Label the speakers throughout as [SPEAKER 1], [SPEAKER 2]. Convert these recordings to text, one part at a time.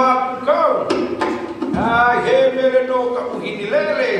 [SPEAKER 1] makukau. Ai na mere no kapuhinilere.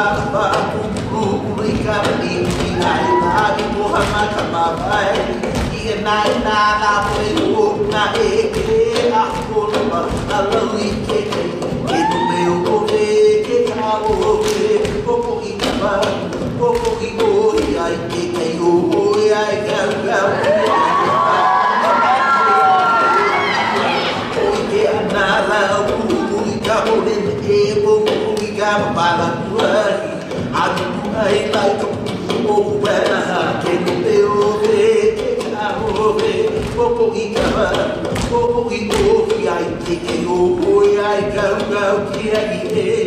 [SPEAKER 1] كما قلوبك إنا إمامها كما إنا إنا نقول إنا إيه أحكم الله ma pala kuahi A te kuha i lai ka pūku o kuwela ha Ke no te ove, ke ka ove Kopo i ka wala, kopo i kohi ai Ke o o i ai, ka kau ki a i